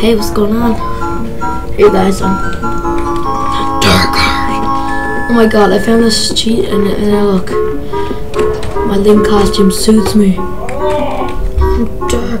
Hey, what's going on? Hey guys, I'm Dark Heart. Oh my god, I found this cheat and, and look. My Link costume suits me. Dark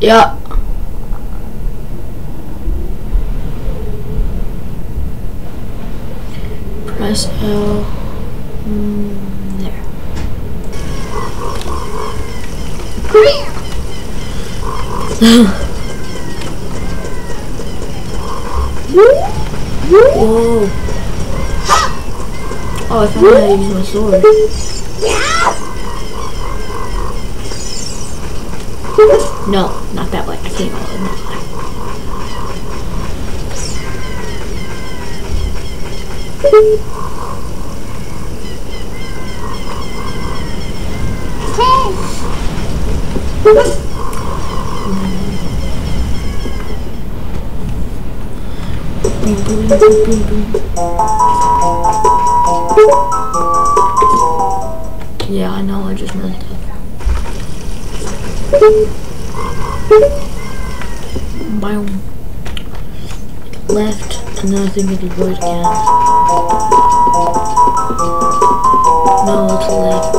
Yeah. Press L. Mm, there. Whoa. Oh, I found out how to use my sword. No, not that way. I can't go in that way. Yeah, I know, I just messed up. Biome. Left, and then I think it'll go again. No, it's left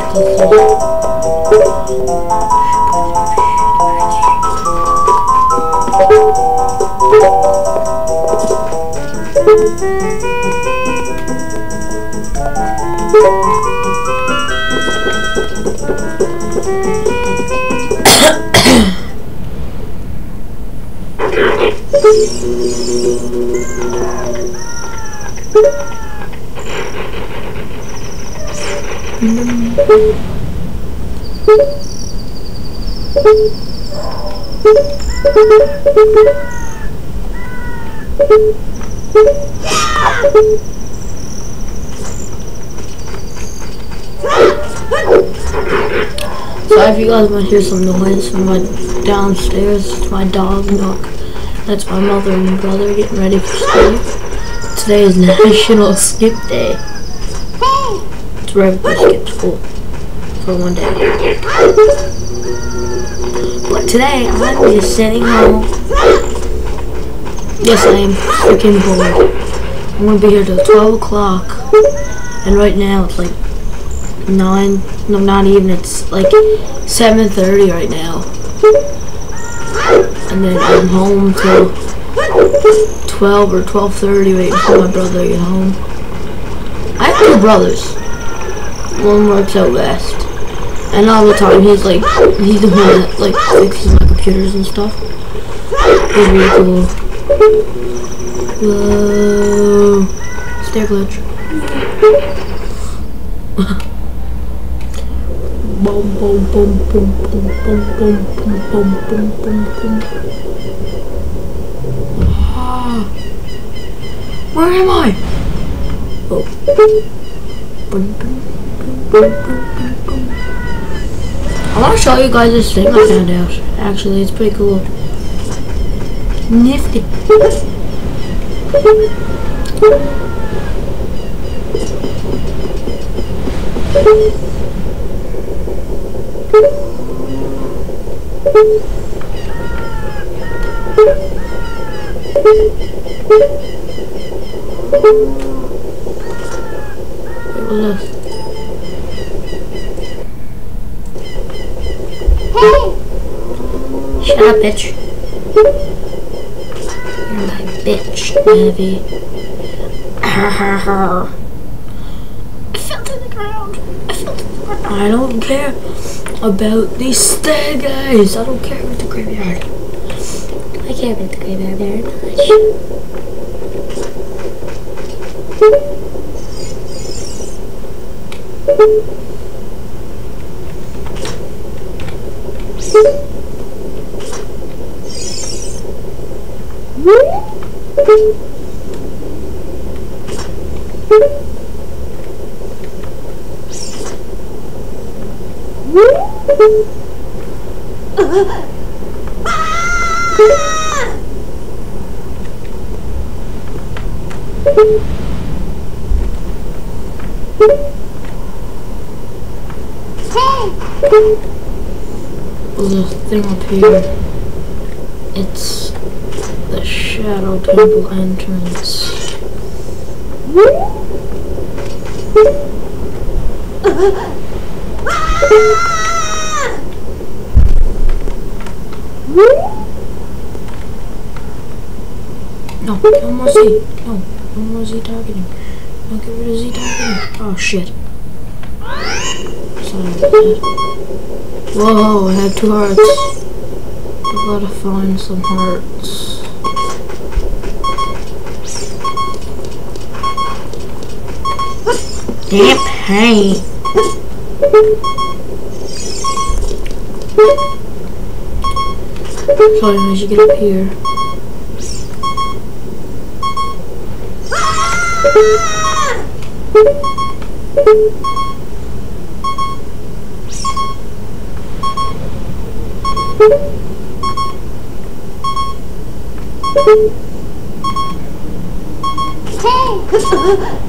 So if you guys want to hear some noise from my downstairs, it's my dog Nook. That's my mother and brother getting ready for school. Today is National Skip Day. It's where everybody skips school for one day. Today I'm just sitting home. Yes, I am freaking bored. I'm gonna be here till 12 o'clock. And right now it's like 9, no not even, it's like 7.30 right now. And then I'm home till 12 or 12.30 waiting for my brother to get home. I have two brothers. One works out west. And all the time he's like, he's the one that like fixes my computers and stuff. He's really cool. Whoa. Stair glitch. boom, boom, boom, boom, boom, boom, boom, boom, boom, boom, boom, boom. Ah. Where am I? Oh. Boom, boom, boom, boom, boom, boom. I want to show you guys this thing I found out. Actually, it's pretty cool. Nifty. Look. Up, bitch. You're my bitch, Navi. I fell to the ground. I fell to the ground. I don't care about these stair guys. I don't care about the graveyard. I care about the graveyard very much. There's a thing up here. It's the Shadow Temple entrance. No, no more Z. No, no more Z targeting. No, get rid of Z targeting. Oh shit. Whoa, I have two hearts. I gotta find some hearts. Damn pain. Sorry, I should get up here.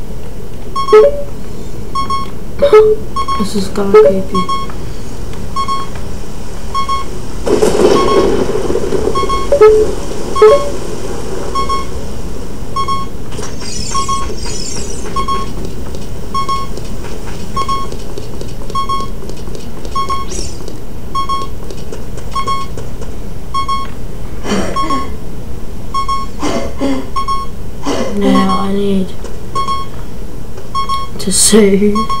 This is kind of creepy. Now I need to save.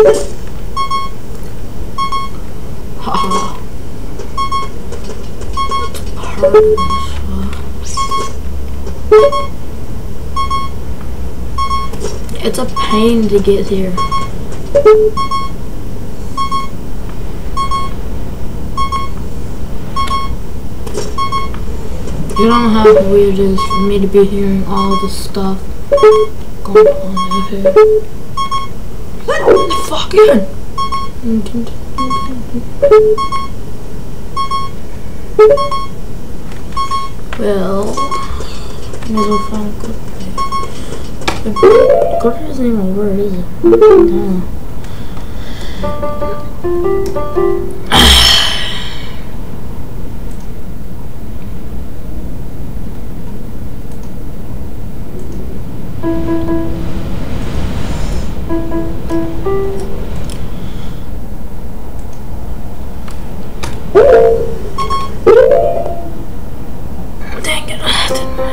It's a pain to get here. You don't know how weird it is for me to be hearing all the stuff going on in here. Fucking! Well, might as well find a good Glitter isn't even a word, is it? No. didn't work.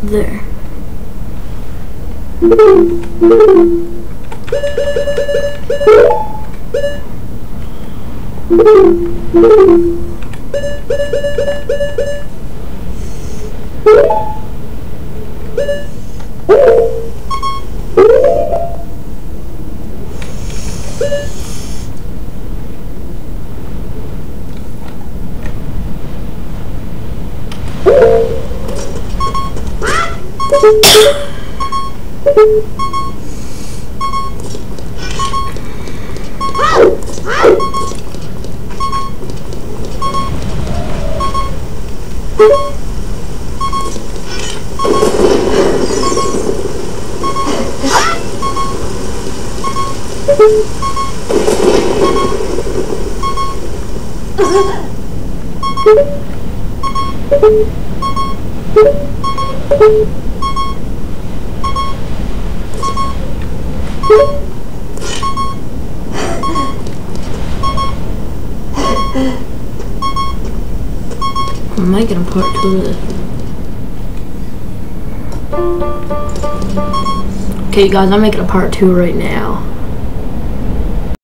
There. I'm making a part two of this. Okay, guys, I'm making a part two right now.